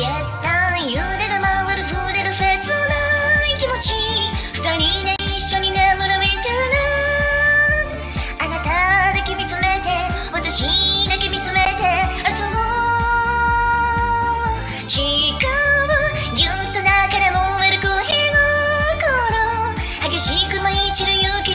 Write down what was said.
月間揺れる回る触れる切ない気持ち2人で一緒に眠るみたいなあなただけ見つめて私だけ見つめて遊ぼう。しかもぎゅっと中で燃める恋心。激しく舞い散る雪